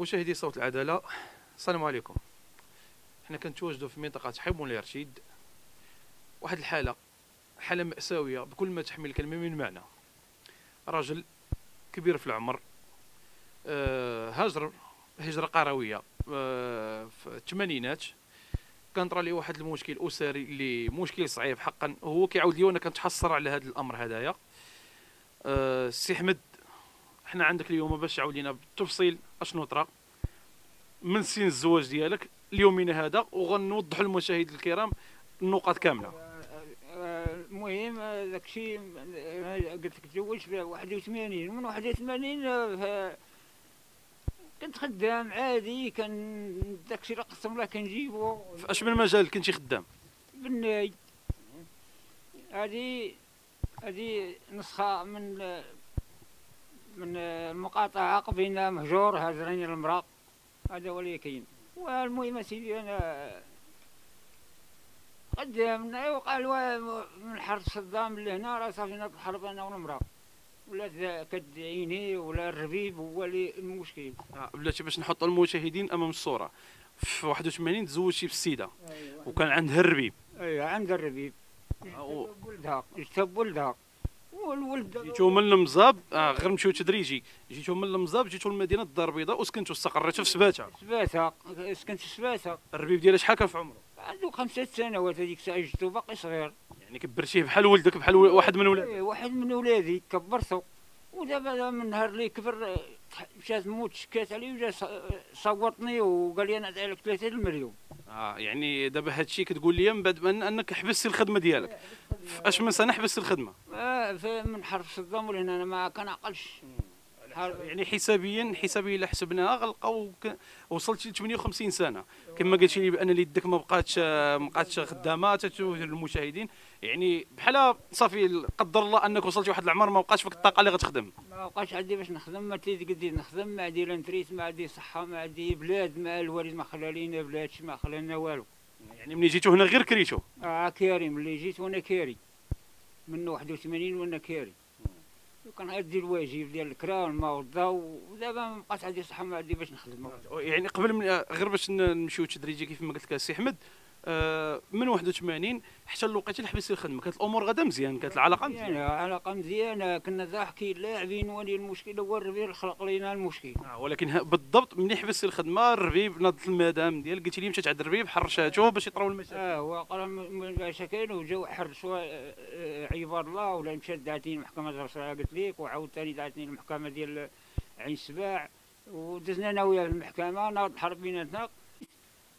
مشاهدي صوت العدالة السلام عليكم. حنا كنتواجدوا في منطقة حيمون الرشيد. واحد الحالة حالة مأساوية بكل ما تحمل الكلمة من معنى. راجل كبير في العمر آه هاجر هجرة قروية آه في الثمانينات. كان طرا لي واحد المشكل أسري اللي مشكل صعيب حقا. هو كيعاود لي وأنا كنتحسر على هذا الأمر هذايا آه سي احمد حنا عندك اليوم باش تعاود لينا بالتفصيل اشنو طرا. من سن الزواج ديالك اليومين هذا وغنوضحوا للمشاهدين الكرام النقاط كاملة. المهم داك الشيء قلت لك تزوجت في 81 من 81 آه، كنت خدام عادي كان داك الشيء اللي قسم الله كنجيبو. في اش من مجال كنتي خدام؟ بناي هذه هذه نسخة من من المقاطعة بين مهجور هاجرين المرأة هذا هو اللي كاين والمهم سيدي أنا قدامنا وقال وا- من حرب صدام لهنا راه صافينا الحرب أنا والمرأة ولا كدعيني ولا الربيب هو اللي المشكل آه، بلاتي باش نحط المشاهدين أمام الصورة. في 81 تزوجتي بالسيدة. وكان عندها الربيب. ايوا عند الربيب. اجتب ولدها اجتب ولدها والولد. جيتو من المزاب آه غير مشيو تدريجي. جيتو من المزاب جيتو لمدينة الدار البيضاء وسكنتو استقريتو في سباتة. سباسة سكنت في سباسة الربيب ديالها شحال كان في عمره؟ عنده خمسة سنوات هذيك الساعة جبتو باقي صغير. يعني كبرتيه بحال ولدك بحال واحد من ولادك. إيه، واحد من ولادي كبرته ودابا من نهار اللي كبر مشات موت شكات عليه وجا صوتني وقال لي أنا لك 3 المليون آه يعني دابا هادشي كتقول لي من بعد أنك حبستي الخدمة ديالك. في أش من سنة حبستي الخدمة؟ آه من حرب صدام ولهنا أنا ما كنعقلش. يعني حسابيا حسابيا الا حسبناها غنلقاو وصلتي ل 58 سنة. كما قلتي لي بأن يدك ما بقاتش ما بقاتش خدامه تتوه للمشاهدين يعني بحال صافي قدر الله أنك وصلتي واحد العمر ما بقاش فيك الطاقة اللي غتخدم. ما بقاش عندي باش نخدم. ما بقيتش قاد نخدم. ما عندي لا retraite ما عندي صحة ما عندي بلاد ما الوالد ما خلى لينا بلاد ما خلى لنا والو. يعني ملي جيتو هنا غير كريتو. آه كاري. ملي جيت وأنا كاري. من 81 وأنا كاري. وكان غادي الواجب ديال الكرا والماء والضوء ودابا ما بقاش عندي صحة ما عندي باش نخدم يعني قبل من غير باش نمشيو تدريجي كيف ما قلت لك السي أحمد من 81 حتى الوقيته اللي حبستي الخدمة. كانت الأمور غادا مزيان كانت العلاقة مزيانه مزيانة علاقة مزيانة كنا ضاحكين لاعبين ولي المشكل هو الربيع اللي خلق لينا المشكل. آه، ولكن بالضبط ملي حبستي الخدمة الربيب ناضت المدام ديال قلتي لي مشات عند الربيب حرشاتو باش يطراو المشاكل. آه من المشاكل وجاو حرسوا آه، آه، عباد الله ولا مشات دعتني المحكمة الرسالة قلت لك وعاود ثاني دعتني المحكمة ديال عين سباع ودزنا أنا وياه المحكمة ناض الحرب بيناتنا.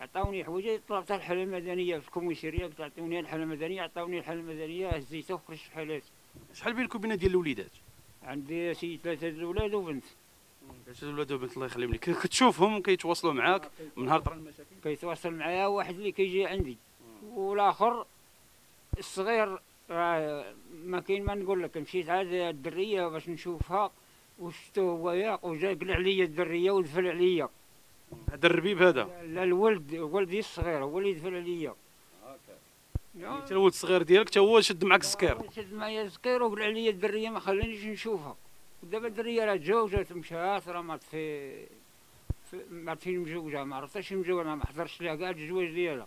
عطاوني حوايج طلبتها الحالة المدنية في الكوميسارية قلت عطوني الحالة المدنية عطاوني الحالة المدنية هزيتها وخرجت في حالات شحال بينك وبين ديال الوليدات؟ عندي سي ثلاثة الأولاد وبنت. ثلاثة الولاد وبنت الله يخليهم لك كتشوفهم كيتواصلوا معاك من نهار طرا المشاكل؟ كيتواصل معايا واحد اللي كيجي عندي. والآخر الصغير راه ما كاين ما نقول لك مشيت عاد الدرية باش نشوفها وشتو هو ياق وجا قلع عليا الدرية ودفل عليا. هذا الربيب هذا. لا الولد ولدي الصغير هو اللي دفل عليا حتى الولد الصغير ديالك حتى هو شد معاك السكير شد معايا السكير وقلع عليا الدرية ما خلانيش نشوفها. ودابا الدرية راه تزوجت مشات راه مات في في- مات فين مزوجه ما عرفتش مزوجه ما حضرتش لها كاع الزواج ديالها.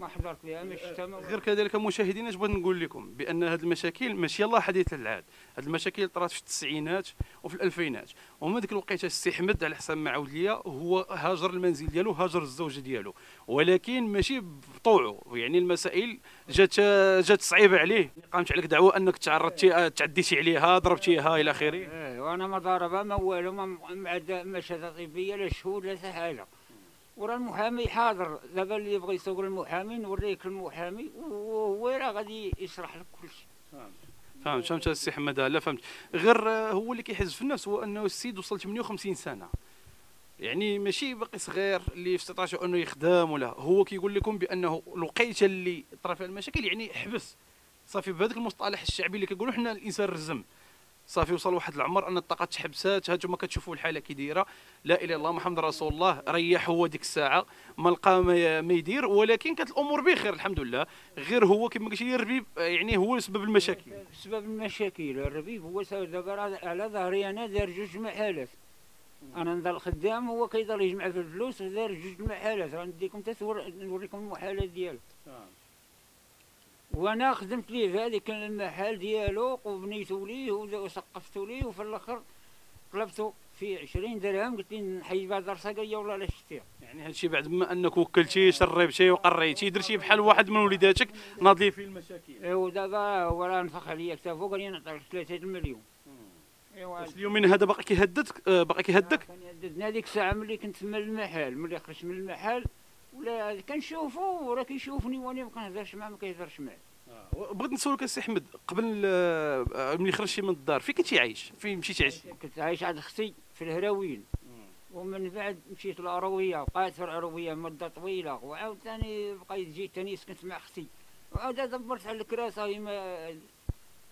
ما حضرت لها ما شفتها ما غير كذلك مشاهدينا اش بغيت نقول لكم؟ بأن هذه المشاكل ماشي يلاه حديث العهد هذه المشاكل طرات في التسعينات وفي الألفينات. ومن ديك الوقيته السي حمد على حسب ما عاود ليا هو هاجر المنزل ديالو هاجر الزوجه ديالو. ولكن ماشي بطوعه. يعني المسائل جات جات صعيبة عليه. قامت عليك دعوة أنك تعرضتي تعديتي عليها ضربتيها إلى آخره. إيه وأنا ما ضاربها ما والو ما عندها ما شهاده طبية لا شهود لا حاجة وراه المحامي حاضر. دابا اللي يبغي يسوق المحامي نوريك المحامي وهو راه غادي يشرح لك كل شيء. فهمت. فهمت. السي حمد لا فهمت. غير هو اللي كيحز في النفس هو أنه السيد وصل 58 سنة. يعني ماشي باقي صغير اللي في استطاعته أنه يخدم ولا هو كيقول لكم بأنه الوقيتة اللي طرا فيها المشاكل يعني حبس. صافي بهذاك المصطلح الشعبي اللي كيقولوا حنا الإنسان الرزم صافي وصل واحد العمر أن الطاقة تحبسات هانتوما كتشوفوا الحالة كي دايرة. لا إله إلا الله محمد رسول الله ريح هو ديك الساعة ما لقى ما يدير ولكن كانت الأمور بخير الحمد لله. غير هو كما قلت لي الربيب يعني هو سبب المشاكل. بسبب المشاكل الربيب هو سبب دابا على ظهري أنا دار جوج محالات أنا نضل خدام هو كيضل يجمع في الفلوس ودار جوج المحالات غنديكم تصور نوريكم المحالات ديالو. وأنا خدمت ليه في هذيك المحل ديالو وبنيتو ليه وسقفتو ليه وفي الآخر طلبتو في 20 درهم. قلت لي نحيد بها دار صقريه ولا لا شتيها يعني هادشي بعد ما أنك وكلتي شربتي وقريتي درتي بحال واحد من وليداتك ناض ليه فيه المشاكل. إيوا دابا هو راه نفخ عليا كتافو قال لي نعطيك 3 المليون. إيوا اليومين هذا باقي كيهددك آه، باقي كيهدك؟ كان يهددنا هذيك الساعة ملي كنت تما المحل. ملي خرجت من المحل ولا كنشوفو وراه كيشوفني وأنا ما كنهضرش معاه ما كيهضرش معايا. بغيت نسولك السي احمد قبل آه، ملي خرجتي من الدار فين كنتي عايش؟ فين مشيتي عايش؟ كنت عايش عند أختي في الهراوين. ومن بعد مشيت للعروية بقيت في العروية مدة طويلة وعاود ثاني بقيت جيت ثاني سكنت مع أختي. وعاود دبرت على الكراسة ما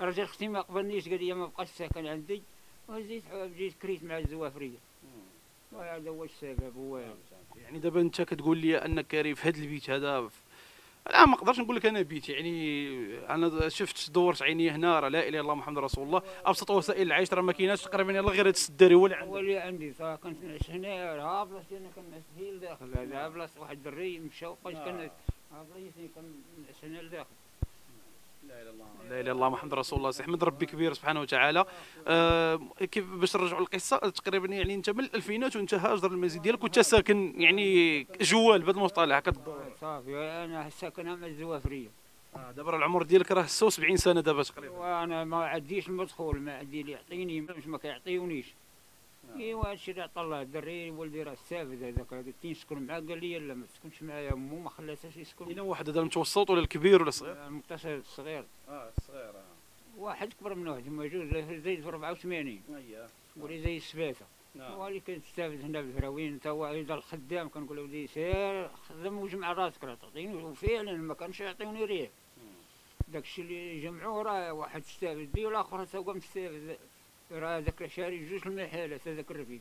رجل أختي ما قبلنيش قال لي ما بقاش ساكن عندي. وجيت جيت كريت مع الزوافرية. وهذا هو السبب هو. هذا. يعني دابا انت كتقول لي انك كاري في هذا البيت هذا لا ما نقدرش نقول لك أنا بيت يعني أنا شفت دورت عيني هنا راه لا اله الا الله محمد رسول الله ابسط وسائل العيش راه ما كايناش تقريبا يلاه غير هذا السداري هو اللي هو عندك اللي عندي كنت نعيش هنا ها بلاصتي أنا كنعيش هي لداخل هذا بلاصة واحد الدري مشى وبقيت كنعيش ها بلاصتي كنعيش هنا لداخل. لا إله إلا الله محمد رسول الله. احمد ربي كبير سبحانه وتعالى. آه كيف باش نرجعوا للقصه تقريبا يعني انت من الألفينات وانت هاجر المزيد ديالك وانت ساكن يعني جوال بهذا المصطلح كتدور صافي أنا ساكنه مع الزوافرية. آه دابا العمر ديالك راه 76 سنة دابا تقريبا. وأنا ما عنديش المدخول ما عندي اللي يعطيني مش ما كيعطيونيش. ايوا هادشي اللي عطا الله الدري ولدي راه استافد هذاك قلت لي نسكن معاه. قال لي لا ما تسكنش معايا امو ما خلاتهاش يسكن. كاين واحد هذا المتوسط ولا الكبير ولا الصغير المتصل الصغير آه الصغير واحد كبر من واحد ما جوج زايد في 84 اييه ولي زي السباته هو اللي كنستافد هنا بالفراوين انت هو إذا الخدام كنقول له ودي سير خدم وجمع راسك راه تعطيني وفعلا ما كانش يعطيوني ريح. داك الشيء اللي جمعوه راه واحد استافد بيه والآخر تا هو مستافد. راه داك شاري جوج المحالات هذاك الربيع.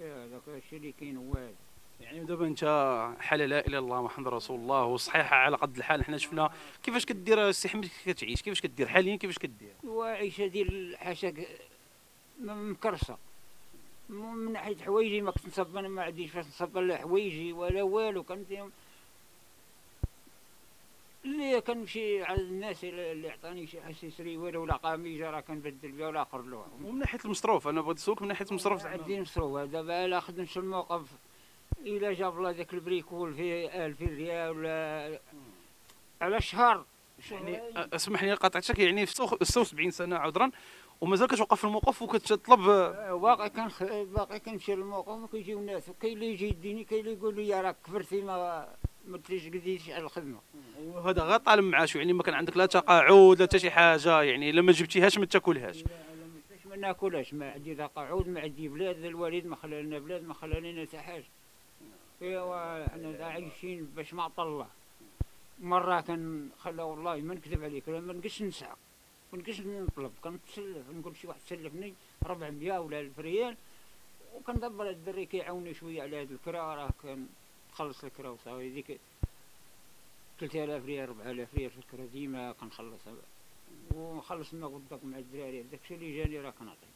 إيه، داك الشيء اللي كاين هو هذا يعني دابا انت حاله لا اله الا الله محمد رسول الله وصحيحه على قد الحال حنا شفنا كيفاش كدير السي حمد كيف كتعيش كيفاش كدير؟ حاليا كيفاش كدير؟ وعيشة ديال حاشاك مكرسة. من ناحية حوايجي ما كنت نصب أنا ما عنديش فاش نصب لا حوايجي ولا والو كنت اللي كنمشي على الناس اللي عطاني شي يسري ولا قميجة راه كنبدل بها ولا آخر له ومن ناحية المصروف أنا بغيت نسولك من ناحية المصروف عندي مصروف دابا لا خدمت الموقف. إلا جاب الله ذاك ال bricole في 1000 ريال ولا على شهر. يعني اسمح لي قاطعتك يعني في 76 سنة عذرا ومازال كتوقف في الموقف وكتطلب آه، باقي كان باقي كنمشي للموقف وكيجيو الناس وكاين اللي يجي يديني كاين اللي يقول لي راك كبرتي ما ما بقيتيش قاد على الخدمة. هذا غير طالب معاش يعني ما كان عندك لا تقاعد لا حتى شي حاجة يعني الا ما جبتيهاش ما تاكلهاش. ما ناكلهاش ما عندي تقاعد ما عندي بلاد الوالد ما خلى لنا بلاد ما خلى لنا حتى حاجة ايوا حنا عايشين باش ما عطى الله مرة كان خلى والله ما نكذب عليك ما نقدش نسعى ما نقدش نطلب كنتسلف نقول شي واحد سلفني 400 ولا 1000 ريال وكندبر الدري كيعاوني شوية على هاد الكرا راه كنخلص الكرا وصافي ديك 3000 ريال 4000 ريال في الكرا ديما كنخلصها ونخلص ما لك مع الدراري داكشي اللي جاني راه كنعطي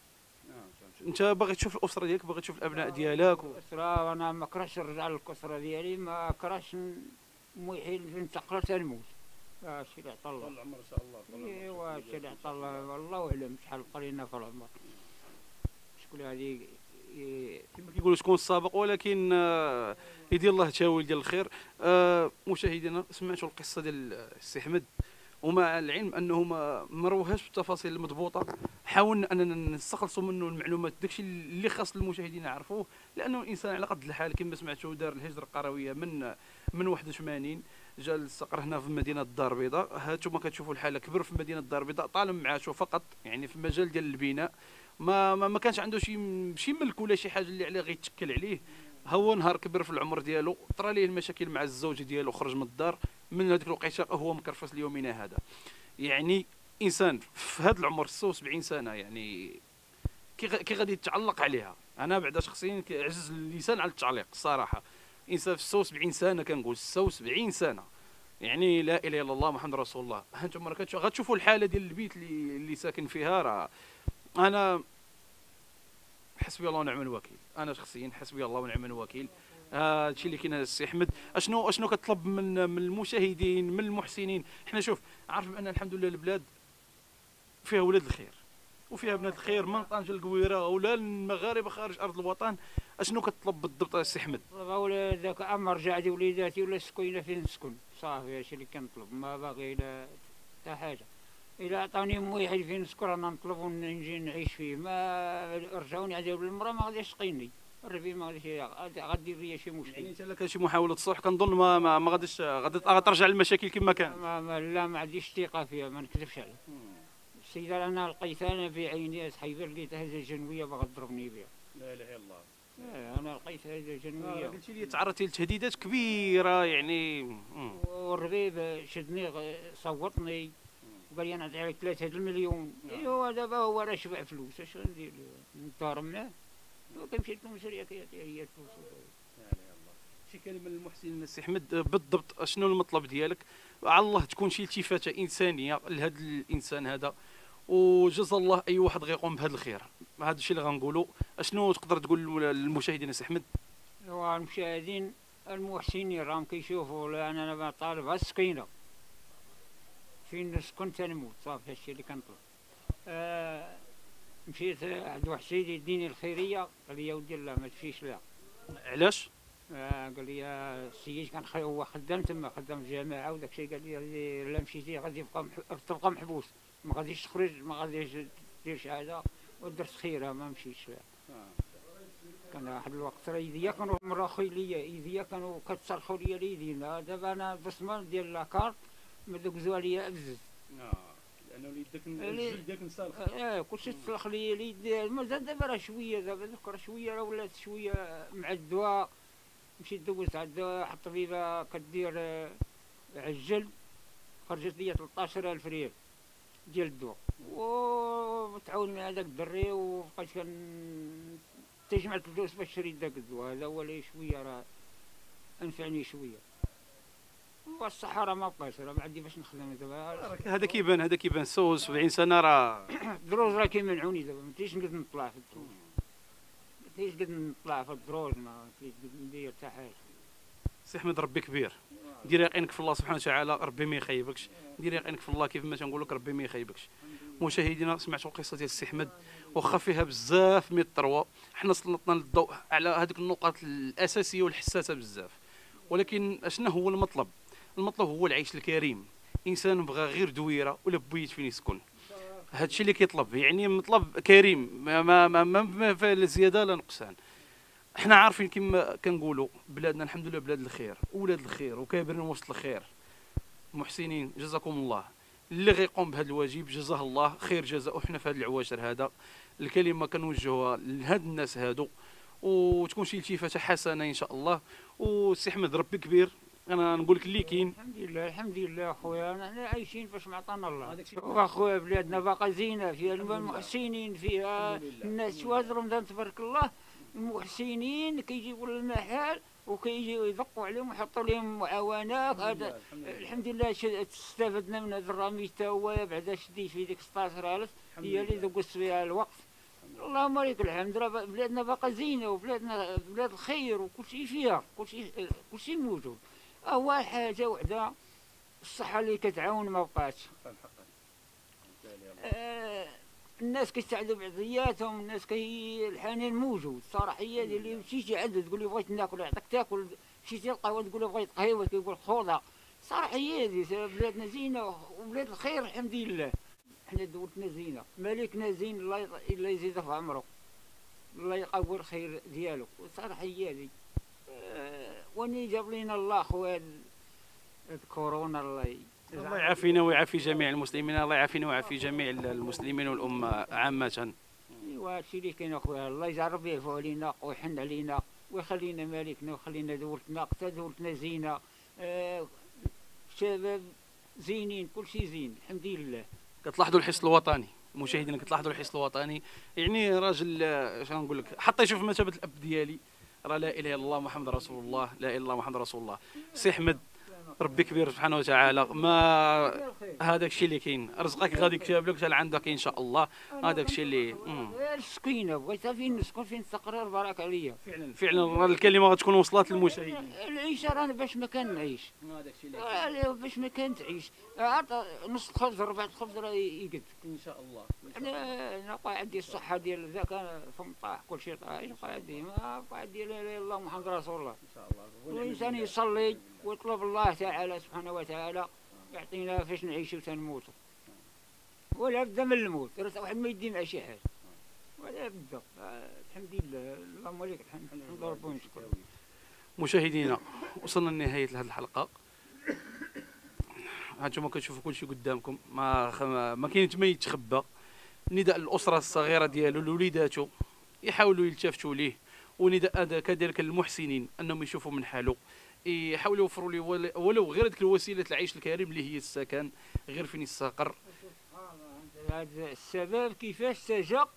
انت باغي تشوف الأسرة ديالك باغي تشوف الأبناء ديالك و... الأسرة وأنا ما كرهتش نرجع للأسرة ديالي ما كرهتش مويحين ننتقل حتى نموت هادشي اللي عطا الله. العمر إن شاء الله أيوا هادشي اللي عطا الله. والله أعلم شحال بقى لنا في العمر. شكون إيه، كما كيقولوا شكون السابق ولكن آه، يدير الله تاويل ديال الخير. آه، مشاهدينا سمعتوا القصة ديال السي أحمد. ومع العلم أنه ما مروهاش بالتفاصيل المضبوطة حاولنا أننا نستخلصوا منه المعلومات داكشي اللي خاص المشاهدين يعرفوه لأنه الإنسان على قد الحال كما سمعتوا دار الهجرة القروية من من 81 جا استقر هنا في مدينة الدار البيضاء. هانتوما كتشوفوا الحالة كبر في مدينة الدار البيضاء طالب معاشه فقط يعني في المجال ديال البناء. ما ما, ما كانش عنده شي شي ملك ولا شي حاجة اللي عليه غيتشكل عليه. هو نهار كبر في العمر ديالو طرا ليه المشاكل مع الزوج ديالو خرج من الدار. من هذيك الوقيتة هو مكرفس ليومنا هذا. يعني إنسان في هذا العمر 76 سنة يعني كي غادي يتعلق عليها. أنا بعدا شخصيا عجز اللسان على التعليق الصراحه إنسان في 76 سنة كنقول 76 سنة. يعني لا إله إلا الله محمد رسول الله. هانتم راه غتشوفوا الحالة ديال البيت اللي اللي ساكن فيها راه أنا حسبي الله ونعم الوكيل. أنا شخصيا حسبي الله ونعم الوكيل. هذا الشيء اللي كاين السي أحمد أشنو أشنو كطلب من من المشاهدين من المحسنين؟ حنا شوف عارف بأن الحمد لله البلاد فيها ولاد الخير وفيها بنات الخير من طنجه القويرة ولا المغاربة خارج أرض الوطن. أشنو كتطلب بالضبط السي أحمد؟ ولا ذاك اما رجع لي وليداتي ولا سكينه فين نسكن صافي هادشي اللي كنطلب ما باغي لا حتى حاجة. الا عطاني واحد فين نسكن أنا نطلب ونجي نعيش فيه. ما رجعوني عاد المرأة ما غاديش تسقيني الربي ما غاديش غادي ليا شي يعني مشكل انت لك شي محاولة صلح كنظن ما ما, ما غاديش غادي غترجع المشاكل كما كان. ما ما لا ما عنديش ثقة فيها ما نكذبش عليك السيدة أنا لقيتها أنا في عيني صحيفه لقيتها هزه جنوية باغا تضربني بها. لا إله إلا الله. آه، أنا لقيتها هزه جنوية. قلتي لي تعرضتي لتهديدات كبيرة يعني. والربيب شدني صوتني. وقال لي أنا نعطي لك 3 المليون ايوا دابا هو راه شبع فلوس. اش غندير؟ له ندار معاه كنمشي للكوميساريه كيعطي هي الفلوس. شي كلمه للمحسنين السي احمد بالضبط. شنو المطلب ديالك؟ على الله تكون شي التفاته إنسانية لهذا الإنسان هذا. وجزا الله أي واحد غيقوم بهذا الخير. هذا الشيء اللي غنقولوا أشنو تقدر تقول للمشاهدين السي احمد المشاهدين المحسنين راهم كيشوفوا أنا طالب على السكينه فين نسكن تنموت صافي هادشي اللي كنطلب. آه مشيت عند واحد سيدي يديني الخيرية قال لي يا ودي لا ما تمشيش لا. علاش؟ آه قال لي السيد كان هو خدام تما خدام في الجامعة وداك الشيء قال لي لا مشيتي غادي تبقى مح- تبقى محبوس. ما غاديش تخرج ما غاديش دير شهاده ودرت خيرة ما مشيتش لها كان واحد الوقت راه يديا كانوا مراخي ليا يديا كانوا كتصرخوا ليا اليدين دابا أنا البصمه ديال لاكارت ما دوزوها ليا ابزز لأنه يدك ديالك مسالخ آه كلشي تصلح ليا اليد مازال دابا راه شوية دابا دوك راه شوية راه ولات شوية مع الدواء. مشيت دوزت الدواء حط طبيبه كدير آه، عجل. خرجت ليا 13000 ريال ديال الدواء. وتعاون مع هذاك الدري وبقيت كن تجمعت الفلوس باش شريت داك الدواء. هذا هو اللي شوية راه أنفعني شوية. والصحة راه ما بقاش راه ما عندي باش نخدم دابا. هذا كيبان هذا كيبان سو 70 سنة راه الدروج راه كيمنعوني دابا. ما بقيتش نقدر نطلع في الدروج. ما بقيتش نقدر نطلع في الدروج ما نقدر ندير حتى حاجة. سي أحمد ربي كبير. دير يقينك في الله سبحانه وتعالى ربي ما يخيبكش. دير يقينك في الله كيف ما تنقول لك ربي ما يخيبكش. مشاهدينا سمعتوا القصة ديال السي أحمد واخا فيها بزاف من الثروه حنا سلطنا الضوء على هذيك النقط الأساسية والحساسة بزاف. ولكن اشنا هو المطلب؟ المطلب هو العيش الكريم. إنسان بغى غير دويرة ولا بيت فين يسكن. هذا الشيء اللي كيطلب يعني مطلب كريم ما ما ما, ما, لا زيادة لا نقصان. حنا عارفين كما كنقولوا بلادنا الحمد لله بلاد الخير ولاد الخير وكابرين وسط الخير. محسنين جزاكم الله. اللي غيقوم بهذا الواجب جزاه الله خير جزاء وحنا في هذا العواشر هذا. الكلمة كنوجهوها لهاد الناس هادو. وتكون شي التفاتة حسنة إن شاء الله. وسي أحمد ربي كبير. أنا نقول لك اللي كاين. الحمد لله الحمد لله خويا أنا عايشين باش ما عطانا الله. وأخويا بلادنا باقا زينة فيها المحسنين فيها. الناس شواذ رمضان تبارك الله. المحسنين كيجيبوا المحال وكيجيو يدقوا عليهم ويحطوا لهم معاونات هذا الحمد لله استفدنا من هذا الرامي تا هو بعدا شدي في ديك 16000 هي اللي دوزت فيها الوقت. اللهم لك الحمد. راه بلادنا باقا زينة وبلادنا بلاد الخير وكل شيء فيها كل شيء كل شيء موجود. هو حاجة وحدة الصحة اللي كتعاون ما بقاتش آه الناس كيستعدوا بعضياتهم الناس كي الحنان موجود الصراحة هي اللي- مشيتي عنده تقول لي بغيت ناكل يعطيك تاكل. مشيتي القهوه تقول له بغيت قهوه كيقول صراحة هي هذه بلادنا زينة وبلاد الخير الحمد لله. حنا دولتنا زينة. ملكنا زين الله يزيده في عمره. الله يقوي الخير ديالو. صراحة هي هذه. وأني جاب لنا الله خويا هاد- هاد كورونا الله. الله يعافينا ويعافي جميع المسلمين الله يعافينا ويعافي جميع المسلمين والأمة عامة. ايوا هادشي اللي كاين أخويا الله يجعل ربي يعفو علينا ويحن علينا ويخلينا مالكنا ويخلينا دولتنا حتى دولتنا زينة. آه شباب زينين كل شيء زين الحمد لله. كتلاحظوا الحس الوطني مشاهدينا كتلاحظوا الحس الوطني. يعني راجل آه، شنو نقول لك حتى يشوف مثابه الأب ديالي. راه لا إله إلا الله محمد رسول الله لا إله إلا الله محمد رسول الله. سي احمد ربي كبير سبحانه وتعالى. ما هذاك الشيء اللي كاين. رزقك غادي يكتب لك حتى عندك إن شاء الله. هذاك الشيء اللي. السكينه بغيتها فين نسكن فين نستقرر بارك عليا. فعلا فعلا. الكلمة غتكون وصلت للمشاهدين. العيشه رانا باش ما كان نعيش هذاك الشيء آه، باش ما كان تعيش. عاد نص الخبز ربع الخبز راه يقد. إن شاء الله. أنا أنا قاعد ديال الصحة ديال ذاك فم طاح كل شيء طايح قاعد دي ما قاعد ديال لا إله إلا الله محمد رسول الله. إن شاء الله. والإنسان يصلي. ويطلب الله تعالى سبحانه وتعالى يعطينا فاش نعيشوا وتنموتوا ولا بد من الموت راه واحد ما يدي مع شي حاجة. ولا بد آه، الحمد لله. اللهم لك الحمد. الحمد ربي ونشكر مشاهدينا وصلنا لنهاية هذه الحلقة. هانتوما كتشوفوا كل شيء قدامكم. ما خ... ما كاين ما يتخبى. نداء الأسرة الصغيرة ديالو لوليداتو يحاولوا يلتفتوا ليه. ونداء كذلك للمحسنين أنهم يشوفوا من حاله يحاولوا يوفروا ول- ولو غير ديك الوسيلة العيش الكريم اللي هي السكن غير فين يستقر. هذا السبب كيفاش سجق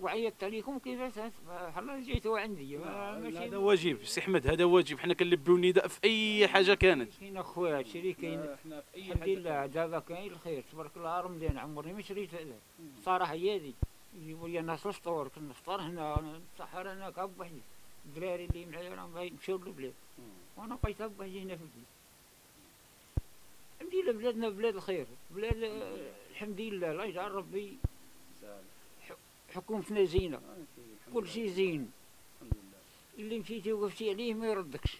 وعيطت عليكم كيفاش حنا جيتوا عندي. هذا واجب سي أحمد هذا واجب. حنا كنلبيو النداء في أي حاجة كانت. كاين اخويا هادشي اللي كاين الحمد لله دابا كاين الخير. تبارك الله رمضان عمرني ما شريت هذا صراحة هي هذه. يجيبوا لي الناس الفطور كنفطر هنا نتسحر أنا كاب وحدي الدراري اللي معايا راهم يمشيو للبلاد. وأنا بقيت هكا هنا في البلاد الحمد لله بلادنا بلاد الخير. بلاد آه، الحمد لله. الله يجعل ربي حكومتنا زينة. كل شيء زين. اللي مشيتي وقفتي عليه ما يردكش.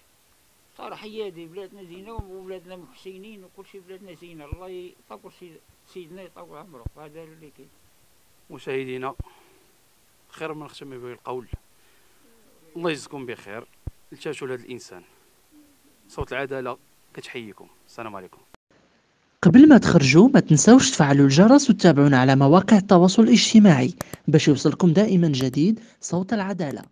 هي هذه بلادنا زينة وبلادنا محسنين وكل شيء بلادنا زينة. الله يطول سي- سيدنا يطول عمره. هذا اللي كاين مشاهدينا خير ما نختم به القول. الله يجزيكم بخير. التفتوا لهذا الإنسان. صوت العداله كتحييكم. السلام عليكم. قبل ما تخرجوا ما تنسوش تفعلوا الجرس وتتابعونا على مواقع التواصل الاجتماعي باش يوصلكم دائما جديد صوت العدالة.